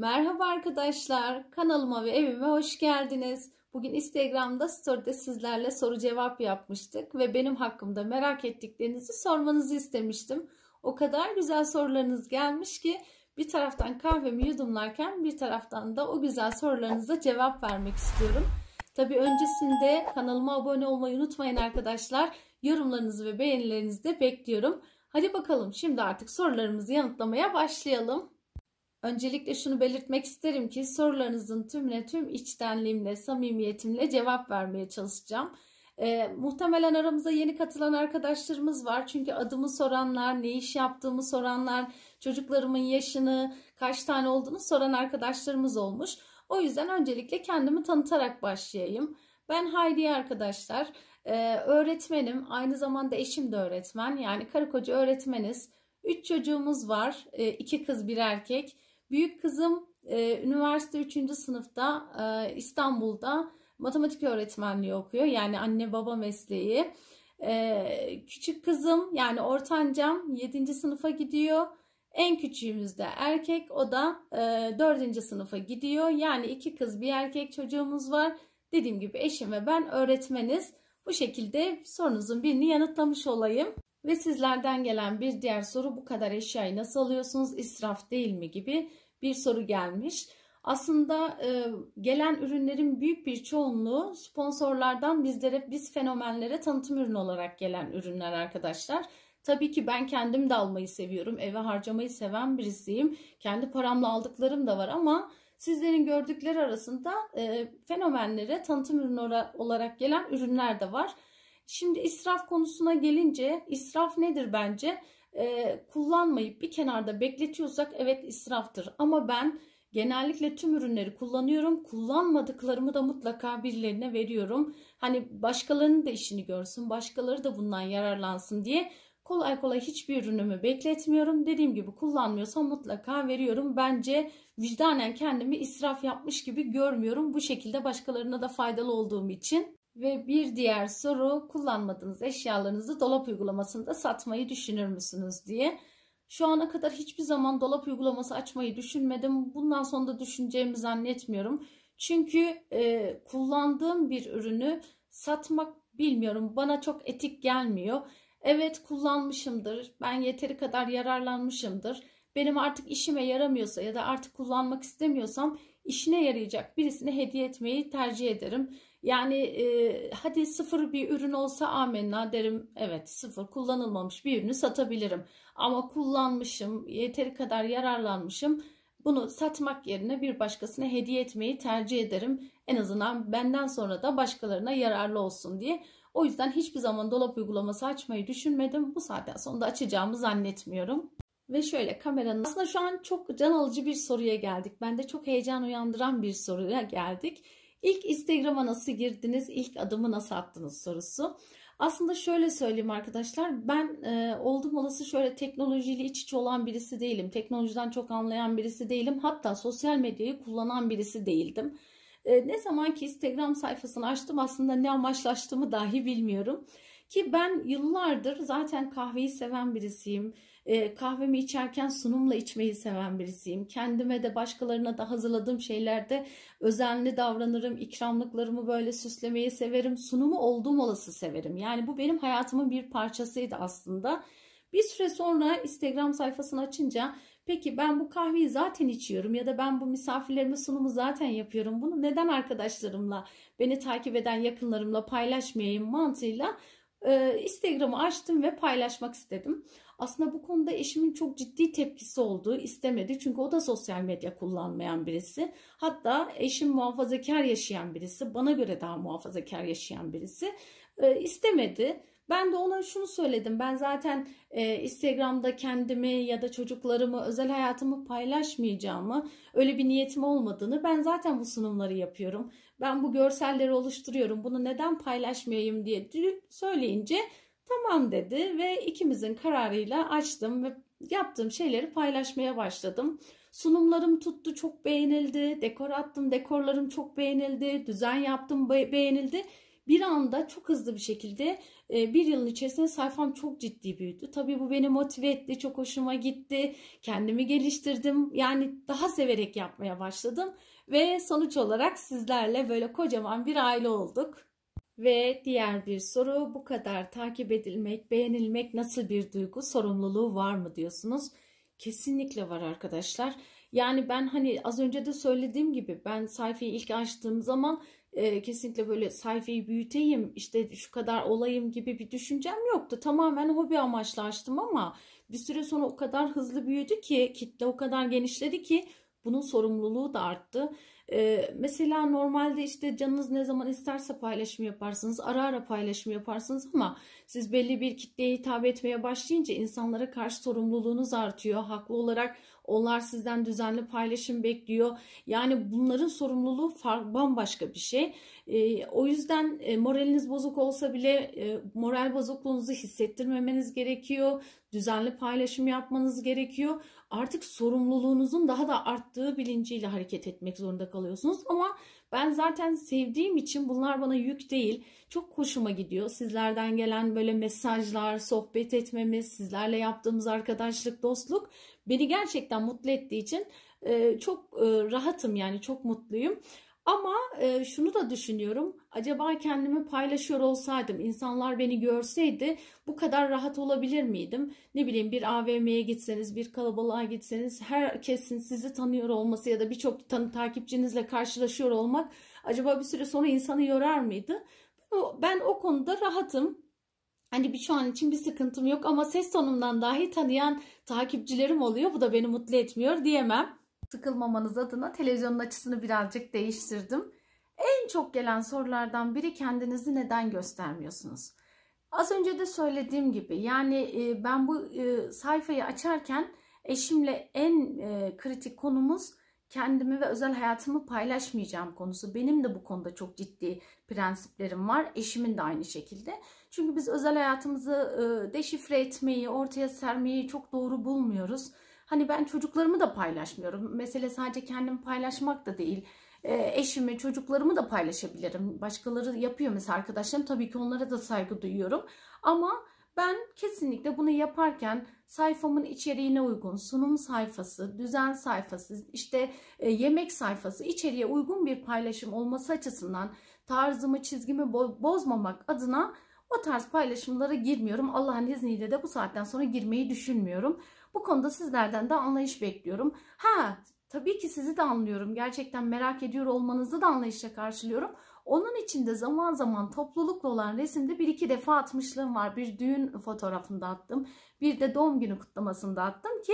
Merhaba arkadaşlar, kanalıma ve evime hoş geldiniz. Bugün Instagram'da story'de sizlerle soru cevap yapmıştık ve benim hakkımda merak ettiklerinizi sormanızı istemiştim. O kadar güzel sorularınız gelmiş ki bir taraftan kahvemi yudumlarken bir taraftan da o güzel sorularınıza cevap vermek istiyorum. Tabi öncesinde kanalıma abone olmayı unutmayın arkadaşlar. Yorumlarınızı ve beğenilerinizi de bekliyorum. Hadi bakalım şimdi artık sorularımızı yanıtlamaya başlayalım. Öncelikle şunu belirtmek isterim ki sorularınızın tümüne tüm içtenliğimle, samimiyetimle cevap vermeye çalışacağım. E, muhtemelen aramıza yeni katılan arkadaşlarımız var. Çünkü adımı soranlar, ne iş yaptığımı soranlar, çocuklarımın yaşını, kaç tane olduğunu soran arkadaşlarımız olmuş. O yüzden öncelikle kendimi tanıtarak başlayayım. Ben Hayriye arkadaşlar. E, öğretmenim. Aynı zamanda eşim de öğretmen. Yani karı koca öğretmeniz. Üç çocuğumuz var. E, iki kız bir erkek. Büyük kızım e, üniversite 3. sınıfta e, İstanbul'da matematik öğretmenliği okuyor. Yani anne baba mesleği. E, küçük kızım yani ortancam 7. sınıfa gidiyor. En küçüğümüz de erkek o da e, 4. sınıfa gidiyor. Yani iki kız bir erkek çocuğumuz var. Dediğim gibi eşim ve ben öğretmeniz. Bu şekilde sorunuzun birini yanıtlamış olayım. Ve sizlerden gelen bir diğer soru bu kadar eşyayı nasıl alıyorsunuz israf değil mi gibi bir soru gelmiş. Aslında e, gelen ürünlerin büyük bir çoğunluğu sponsorlardan bizlere, biz fenomenlere tanıtım ürünü olarak gelen ürünler arkadaşlar. Tabii ki ben kendim de almayı seviyorum. Eve harcamayı seven birisiyim. Kendi paramla aldıklarım da var ama sizlerin gördükleri arasında e, fenomenlere tanıtım ürünü olarak gelen ürünler de var. Şimdi israf konusuna gelince israf nedir bence? Ee, kullanmayıp bir kenarda bekletiyorsak evet israftır. Ama ben genellikle tüm ürünleri kullanıyorum. Kullanmadıklarımı da mutlaka birilerine veriyorum. Hani başkalarının da işini görsün, başkaları da bundan yararlansın diye kolay kolay hiçbir ürünümü bekletmiyorum. Dediğim gibi kullanmıyorsam mutlaka veriyorum. Bence vicdanen kendimi israf yapmış gibi görmüyorum. Bu şekilde başkalarına da faydalı olduğum için. Ve bir diğer soru kullanmadığınız eşyalarınızı dolap uygulamasında satmayı düşünür müsünüz diye. Şu ana kadar hiçbir zaman dolap uygulaması açmayı düşünmedim. Bundan sonra da düşüneceğimi zannetmiyorum. Çünkü e, kullandığım bir ürünü satmak bilmiyorum. Bana çok etik gelmiyor. Evet kullanmışımdır. Ben yeteri kadar yararlanmışımdır. Benim artık işime yaramıyorsa ya da artık kullanmak istemiyorsam işine yarayacak birisine hediye etmeyi tercih ederim. Yani e, hadi sıfır bir ürün olsa amenna derim. Evet sıfır kullanılmamış bir ürünü satabilirim. Ama kullanmışım, yeteri kadar yararlanmışım. Bunu satmak yerine bir başkasına hediye etmeyi tercih ederim. En azından benden sonra da başkalarına yararlı olsun diye. O yüzden hiçbir zaman dolap uygulaması açmayı düşünmedim. Bu saatten sonra da açacağımı zannetmiyorum. Ve şöyle kameranın aslında şu an çok can alıcı bir soruya geldik. Bende çok heyecan uyandıran bir soruya geldik. İlk Instagram'a nasıl girdiniz? İlk adımı nasıl attınız sorusu. Aslında şöyle söyleyeyim arkadaşlar. Ben e, oldum olası şöyle teknolojiyle iç içe olan birisi değilim. Teknolojiden çok anlayan birisi değilim. Hatta sosyal medyayı kullanan birisi değildim. E, ne zaman ki Instagram sayfasını açtım aslında ne amaçla açtığımı dahi bilmiyorum. Ki ben yıllardır zaten kahveyi seven birisiyim. E, kahvemi içerken sunumla içmeyi seven birisiyim. Kendime de başkalarına da hazırladığım şeylerde özenli davranırım. İkramlıklarımı böyle süslemeyi severim. Sunumu olduğum olası severim. Yani bu benim hayatımın bir parçasıydı aslında. Bir süre sonra Instagram sayfasını açınca peki ben bu kahveyi zaten içiyorum ya da ben bu misafirlerime sunumu zaten yapıyorum. Bunu neden arkadaşlarımla, beni takip eden yakınlarımla paylaşmayayım mantığıyla e, Instagram'ı açtım ve paylaşmak istedim. Aslında bu konuda eşimin çok ciddi tepkisi olduğu istemedi. Çünkü o da sosyal medya kullanmayan birisi. Hatta eşim muhafazakar yaşayan birisi. Bana göre daha muhafazakar yaşayan birisi. E, istemedi. Ben de ona şunu söyledim. Ben zaten e, Instagram'da kendimi ya da çocuklarımı, özel hayatımı paylaşmayacağımı, öyle bir niyetim olmadığını ben zaten bu sunumları yapıyorum. Ben bu görselleri oluşturuyorum. Bunu neden paylaşmayayım diye söyleyince tamam dedi ve ikimizin kararıyla açtım ve yaptığım şeyleri paylaşmaya başladım. Sunumlarım tuttu, çok beğenildi. Dekor attım, dekorlarım çok beğenildi. Düzen yaptım, beğenildi. Bir anda çok hızlı bir şekilde e, bir yılın içerisinde sayfam çok ciddi büyüdü. Tabii bu beni motive etti, çok hoşuma gitti. Kendimi geliştirdim. Yani daha severek yapmaya başladım. Ve sonuç olarak sizlerle böyle kocaman bir aile olduk. Ve diğer bir soru bu kadar takip edilmek, beğenilmek nasıl bir duygu, sorumluluğu var mı diyorsunuz? Kesinlikle var arkadaşlar. Yani ben hani az önce de söylediğim gibi ben sayfayı ilk açtığım zaman e, kesinlikle böyle sayfayı büyüteyim işte şu kadar olayım gibi bir düşüncem yoktu. Tamamen hobi amaçlı açtım ama bir süre sonra o kadar hızlı büyüdü ki kitle o kadar genişledi ki bunun sorumluluğu da arttı. Ee, mesela normalde işte canınız ne zaman isterse paylaşım yaparsınız. Ara ara paylaşım yaparsınız ama siz belli bir kitleye hitap etmeye başlayınca insanlara karşı sorumluluğunuz artıyor. Haklı olarak onlar sizden düzenli paylaşım bekliyor. Yani bunların sorumluluğu bambaşka bir şey. E, o yüzden e, moraliniz bozuk olsa bile e, moral bozukluğunuzu hissettirmemeniz gerekiyor. Düzenli paylaşım yapmanız gerekiyor. Artık sorumluluğunuzun daha da arttığı bilinciyle hareket etmek zorunda kalıyorsunuz. Ama ben zaten sevdiğim için bunlar bana yük değil. Çok hoşuma gidiyor. Sizlerden gelen böyle mesajlar, sohbet etmemiz, sizlerle yaptığımız arkadaşlık, dostluk beni gerçekten mutlu ettiği için e, çok e, rahatım yani çok mutluyum. Ama e, şunu da düşünüyorum. Acaba kendimi paylaşıyor olsaydım, insanlar beni görseydi bu kadar rahat olabilir miydim? Ne bileyim bir AVM'ye gitseniz, bir kalabalığa gitseniz herkesin sizi tanıyor olması ya da birçok takipçinizle karşılaşıyor olmak acaba bir süre sonra insanı yorar mıydı? Ben o konuda rahatım. Hani bir şu an için bir sıkıntım yok ama ses tonumdan dahi tanıyan takipçilerim oluyor. Bu da beni mutlu etmiyor diyemem. Sıkılmamanız adına televizyonun açısını birazcık değiştirdim. En çok gelen sorulardan biri kendinizi neden göstermiyorsunuz? Az önce de söylediğim gibi yani e, ben bu e, sayfayı açarken eşimle en e, kritik konumuz kendimi ve özel hayatımı paylaşmayacağım konusu. Benim de bu konuda çok ciddi prensiplerim var. Eşimin de aynı şekilde. Çünkü biz özel hayatımızı e, deşifre etmeyi, ortaya sermeyi çok doğru bulmuyoruz. Hani ben çocuklarımı da paylaşmıyorum. Mesele sadece kendimi paylaşmak da değil. E, eşimi, çocuklarımı da paylaşabilirim. Başkaları yapıyor mesela arkadaşlarım. Tabii ki onlara da saygı duyuyorum. Ama ben kesinlikle bunu yaparken sayfamın içeriğine uygun sunum sayfası, düzen sayfası, işte e, yemek sayfası içeriye uygun bir paylaşım olması açısından tarzımı, çizgimi bozmamak adına o tarz paylaşımlara girmiyorum. Allah'ın izniyle de bu saatten sonra girmeyi düşünmüyorum. Bu konuda sizlerden de anlayış bekliyorum. Ha tabii ki sizi de anlıyorum. Gerçekten merak ediyor olmanızı da anlayışla karşılıyorum. Onun için de zaman zaman toplulukla olan resimde bir iki defa atmışlığım var. Bir düğün fotoğrafında attım. Bir de doğum günü kutlamasında attım ki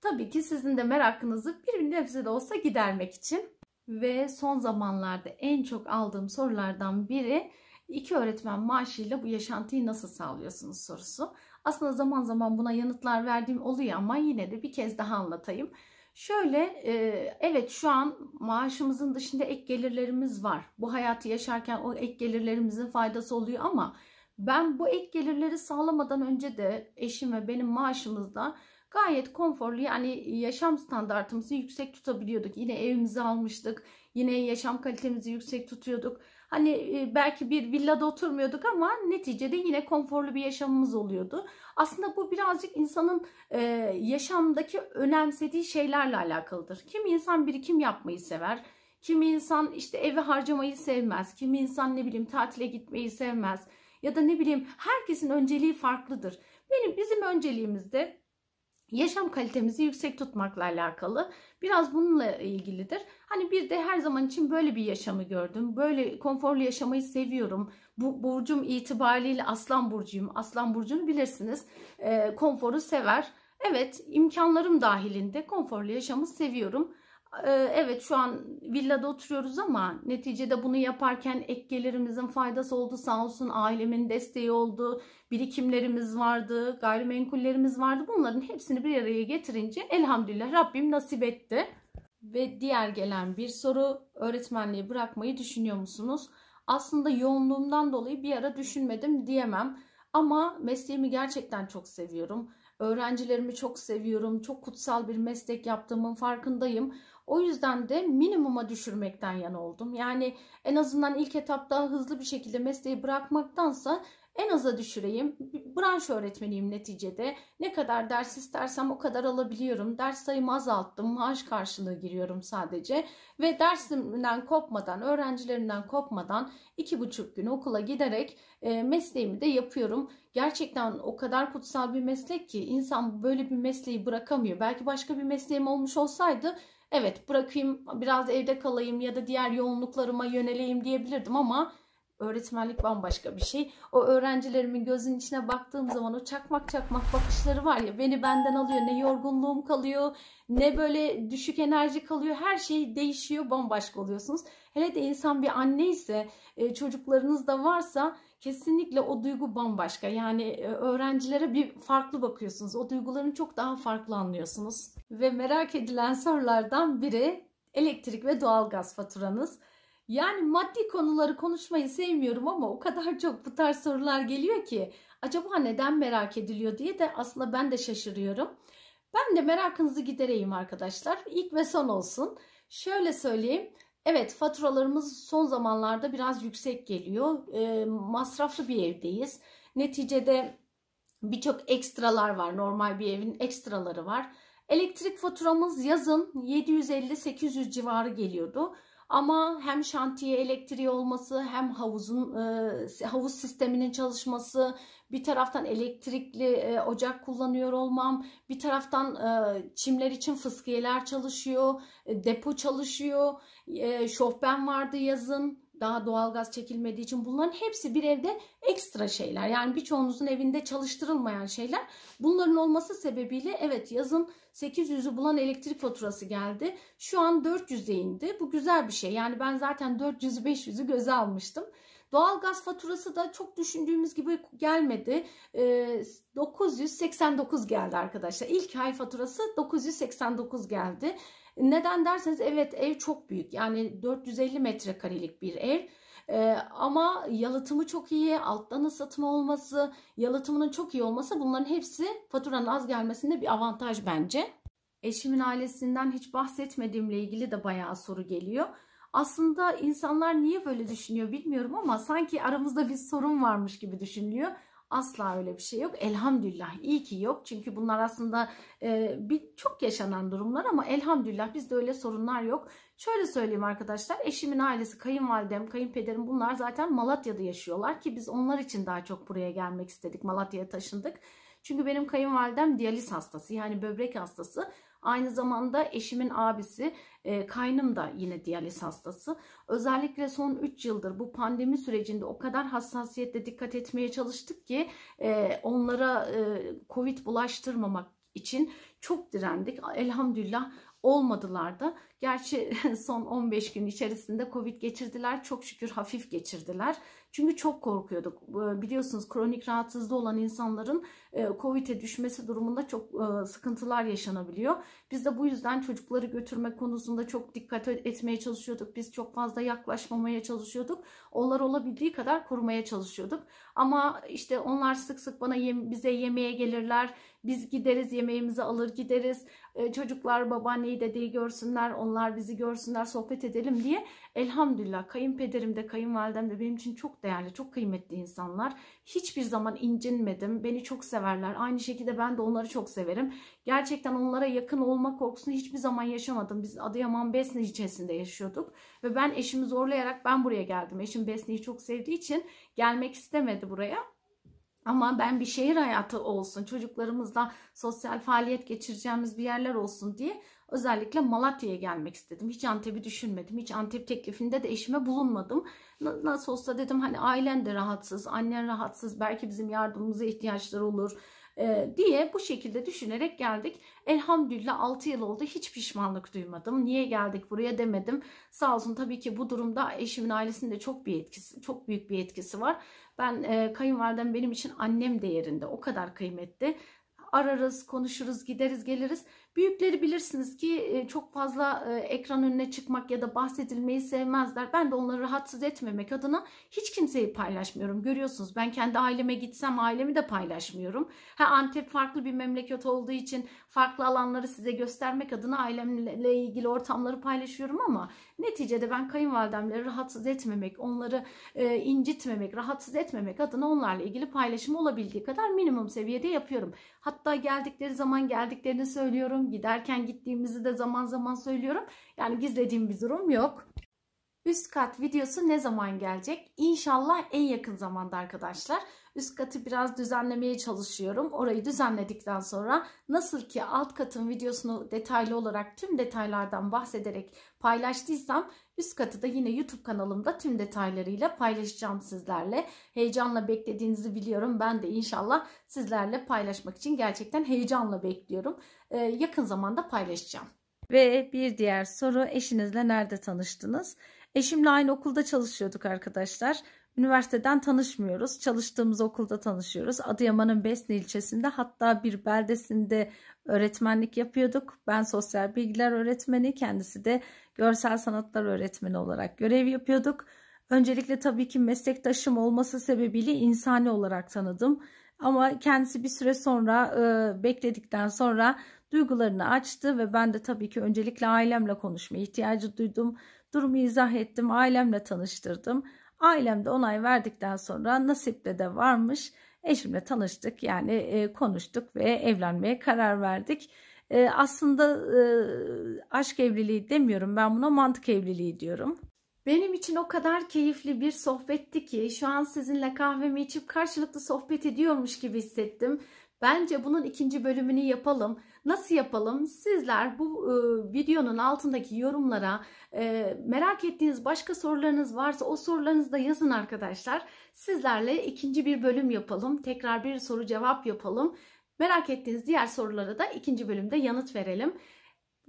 tabii ki sizin de merakınızı bir nebze de olsa gidermek için. Ve son zamanlarda en çok aldığım sorulardan biri iki öğretmen maaşıyla bu yaşantıyı nasıl sağlıyorsunuz sorusu. Aslında zaman zaman buna yanıtlar verdiğim oluyor ama yine de bir kez daha anlatayım. Şöyle e, evet şu an maaşımızın dışında ek gelirlerimiz var. Bu hayatı yaşarken o ek gelirlerimizin faydası oluyor ama ben bu ek gelirleri sağlamadan önce de eşim ve benim maaşımızda gayet konforlu yani yaşam standartımızı yüksek tutabiliyorduk. Yine evimizi almıştık. Yine yaşam kalitemizi yüksek tutuyorduk. Hani e, belki bir villada oturmuyorduk ama neticede yine konforlu bir yaşamımız oluyordu. Aslında bu birazcık insanın e, yaşamdaki önemsediği şeylerle alakalıdır. Kim insan birikim yapmayı sever. Kimi insan işte evi harcamayı sevmez. Kimi insan ne bileyim tatile gitmeyi sevmez. Ya da ne bileyim herkesin önceliği farklıdır. Benim bizim önceliğimizde yaşam kalitemizi yüksek tutmakla alakalı. Biraz bununla ilgilidir. Hani bir de her zaman için böyle bir yaşamı gördüm. Böyle konforlu yaşamayı seviyorum. Bu burcum itibariyle Aslan burcuyum. Aslan burcunu bilirsiniz. E, konforu sever. Evet, imkanlarım dahilinde konforlu yaşamı seviyorum. Ee, evet şu an villada oturuyoruz ama neticede bunu yaparken ek gelirimizin faydası oldu sağ olsun ailemin desteği oldu birikimlerimiz vardı gayrimenkullerimiz vardı bunların hepsini bir araya getirince elhamdülillah Rabbim nasip etti. Ve diğer gelen bir soru öğretmenliği bırakmayı düşünüyor musunuz? Aslında yoğunluğumdan dolayı bir ara düşünmedim diyemem ama mesleğimi gerçekten çok seviyorum. Öğrencilerimi çok seviyorum. Çok kutsal bir meslek yaptığımın farkındayım. O yüzden de minimuma düşürmekten yana oldum. Yani en azından ilk etapta hızlı bir şekilde mesleği bırakmaktansa en aza düşüreyim. Branş öğretmeniyim neticede. Ne kadar ders istersem o kadar alabiliyorum. Ders sayımı azalttım. Maaş karşılığı giriyorum sadece. Ve dersimden kopmadan, öğrencilerimden kopmadan iki buçuk gün okula giderek e, mesleğimi de yapıyorum. Gerçekten o kadar kutsal bir meslek ki insan böyle bir mesleği bırakamıyor. Belki başka bir mesleğim olmuş olsaydı evet bırakayım biraz evde kalayım ya da diğer yoğunluklarıma yöneleyim diyebilirdim ama öğretmenlik bambaşka bir şey. O öğrencilerimin gözünün içine baktığım zaman o çakmak çakmak bakışları var ya beni benden alıyor. Ne yorgunluğum kalıyor ne böyle düşük enerji kalıyor. Her şey değişiyor bambaşka oluyorsunuz. Hele de insan bir anne ise e, çocuklarınız da varsa kesinlikle o duygu bambaşka. Yani e, öğrencilere bir farklı bakıyorsunuz. O duygularını çok daha farklı anlıyorsunuz. Ve merak edilen sorulardan biri elektrik ve doğalgaz faturanız. Yani maddi konuları konuşmayı sevmiyorum ama o kadar çok bu tarz sorular geliyor ki acaba neden merak ediliyor diye de aslında ben de şaşırıyorum. Ben de merakınızı gidereyim arkadaşlar. İlk ve son olsun. Şöyle söyleyeyim. Evet faturalarımız son zamanlarda biraz yüksek geliyor. E, masraflı bir evdeyiz. Neticede birçok ekstralar var. Normal bir evin ekstraları var. Elektrik faturamız yazın 750-800 civarı geliyordu. Ama hem şantiye elektriği olması hem havuzun e, havuz sisteminin çalışması, bir taraftan elektrikli e, ocak kullanıyor olmam, bir taraftan e, çimler için fıskiyeler çalışıyor, e, depo çalışıyor, e, şofben vardı yazın daha doğalgaz çekilmediği için bunların hepsi bir evde ekstra şeyler. Yani birçoğunuzun evinde çalıştırılmayan şeyler. Bunların olması sebebiyle evet yazın 800'ü bulan elektrik faturası geldi. Şu an 400'e indi. Bu güzel bir şey. Yani ben zaten 400'ü 500'ü göze almıştım. Doğalgaz faturası da çok düşündüğümüz gibi gelmedi. 989 geldi arkadaşlar. İlk ay faturası 989 geldi. Neden derseniz evet ev çok büyük. Yani 450 metrekarelik bir ev. Ee, ama yalıtımı çok iyi, alttan ısıtma olması, yalıtımının çok iyi olması bunların hepsi faturanın az gelmesinde bir avantaj bence. Eşimin ailesinden hiç bahsetmediğimle ilgili de bayağı soru geliyor. Aslında insanlar niye böyle düşünüyor bilmiyorum ama sanki aramızda bir sorun varmış gibi düşünülüyor. Asla öyle bir şey yok. Elhamdülillah iyi ki yok. Çünkü bunlar aslında e, bir çok yaşanan durumlar ama elhamdülillah bizde öyle sorunlar yok. Şöyle söyleyeyim arkadaşlar. Eşimin ailesi, kayınvalidem, kayınpederim bunlar zaten Malatya'da yaşıyorlar ki biz onlar için daha çok buraya gelmek istedik. Malatya'ya taşındık. Çünkü benim kayınvalidem diyaliz hastası yani böbrek hastası. Aynı zamanda eşimin abisi, e, kaynım da yine diyaliz hastası. Özellikle son 3 yıldır bu pandemi sürecinde o kadar hassasiyetle dikkat etmeye çalıştık ki e, onlara e, Covid bulaştırmamak için çok direndik. Elhamdülillah olmadılar da. Gerçi son 15 gün içerisinde Covid geçirdiler. Çok şükür hafif geçirdiler. Çünkü çok korkuyorduk. Biliyorsunuz kronik rahatsızlığı olan insanların e, Covid'e düşmesi durumunda çok e, sıkıntılar yaşanabiliyor. Biz de bu yüzden çocukları götürme konusunda çok dikkat etmeye çalışıyorduk. Biz çok fazla yaklaşmamaya çalışıyorduk. Onlar olabildiği kadar korumaya çalışıyorduk. Ama işte onlar sık sık bana bize yemeğe gelirler. Biz gideriz yemeğimizi alır gideriz. E, çocuklar babaanneyi dedeyi görsünler. Onlar bizi görsünler sohbet edelim diye. Elhamdülillah kayınpederim de kayınvalidem de benim için çok değerli, çok kıymetli insanlar. Hiçbir zaman incinmedim. Beni çok severler. Aynı şekilde ben de onları çok severim. Gerçekten onlara yakın olma korkusunu hiçbir zaman yaşamadım. Biz Adıyaman Besni ilçesinde yaşıyorduk. Ve ben eşimi zorlayarak ben buraya geldim. Eşim Besni'yi çok sevdiği için gelmek istemedi buraya. Ama ben bir şehir hayatı olsun, çocuklarımızla sosyal faaliyet geçireceğimiz bir yerler olsun diye özellikle Malatya'ya gelmek istedim. Hiç Antep'i düşünmedim. Hiç Antep teklifinde de eşime bulunmadım. Nasıl olsa dedim hani ailen de rahatsız, annen rahatsız, belki bizim yardımımıza ihtiyaçları olur e, diye bu şekilde düşünerek geldik. Elhamdülillah 6 yıl oldu. Hiç pişmanlık duymadım. Niye geldik buraya demedim. Sağ olsun tabii ki bu durumda eşimin ailesinde çok bir etkisi, çok büyük bir etkisi var. Ben e, kayınvalidem benim için annem değerinde. O kadar kıymetli ararız, konuşuruz, gideriz, geliriz. Büyükleri bilirsiniz ki e, çok fazla e, ekran önüne çıkmak ya da bahsedilmeyi sevmezler. Ben de onları rahatsız etmemek adına hiç kimseyi paylaşmıyorum. Görüyorsunuz ben kendi aileme gitsem ailemi de paylaşmıyorum. Ha Antep farklı bir memleket olduğu için farklı alanları size göstermek adına ailemle ilgili ortamları paylaşıyorum ama neticede ben kayınvalidemleri rahatsız etmemek, onları e, incitmemek, rahatsız etmemek adına onlarla ilgili paylaşım olabildiği kadar minimum seviyede yapıyorum. Hatta geldikleri zaman geldiklerini söylüyorum. Giderken gittiğimizi de zaman zaman söylüyorum. Yani gizlediğim bir durum yok. Üst kat videosu ne zaman gelecek? İnşallah en yakın zamanda arkadaşlar. Üst katı biraz düzenlemeye çalışıyorum. Orayı düzenledikten sonra nasıl ki alt katın videosunu detaylı olarak tüm detaylardan bahsederek paylaştıysam üst katı da yine YouTube kanalımda tüm detaylarıyla paylaşacağım sizlerle. Heyecanla beklediğinizi biliyorum. Ben de inşallah sizlerle paylaşmak için gerçekten heyecanla bekliyorum. Ee, yakın zamanda paylaşacağım. Ve bir diğer soru eşinizle nerede tanıştınız? Eşimle aynı okulda çalışıyorduk arkadaşlar. Üniversiteden tanışmıyoruz. Çalıştığımız okulda tanışıyoruz. Adıyaman'ın Besni ilçesinde hatta bir beldesinde öğretmenlik yapıyorduk. Ben sosyal bilgiler öğretmeni, kendisi de görsel sanatlar öğretmeni olarak görev yapıyorduk. Öncelikle tabii ki meslektaşım olması sebebiyle insani olarak tanıdım. Ama kendisi bir süre sonra e, bekledikten sonra duygularını açtı ve ben de tabii ki öncelikle ailemle konuşma ihtiyacı duydum. Durumu izah ettim, ailemle tanıştırdım. Ailem de onay verdikten sonra nasiple de varmış. Eşimle tanıştık yani e, konuştuk ve evlenmeye karar verdik. E, aslında e, aşk evliliği demiyorum ben buna mantık evliliği diyorum. Benim için o kadar keyifli bir sohbetti ki şu an sizinle kahvemi içip karşılıklı sohbet ediyormuş gibi hissettim. Bence bunun ikinci bölümünü yapalım. Nasıl yapalım? Sizler bu e, videonun altındaki yorumlara e, merak ettiğiniz başka sorularınız varsa o sorularınızı da yazın arkadaşlar. Sizlerle ikinci bir bölüm yapalım. Tekrar bir soru cevap yapalım. Merak ettiğiniz diğer sorulara da ikinci bölümde yanıt verelim.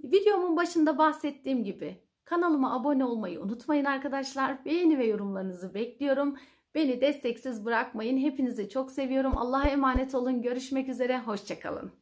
Videomun başında bahsettiğim gibi kanalıma abone olmayı unutmayın arkadaşlar. Beğeni ve yorumlarınızı bekliyorum. Beni desteksiz bırakmayın. Hepinizi çok seviyorum. Allah'a emanet olun. Görüşmek üzere. Hoşçakalın.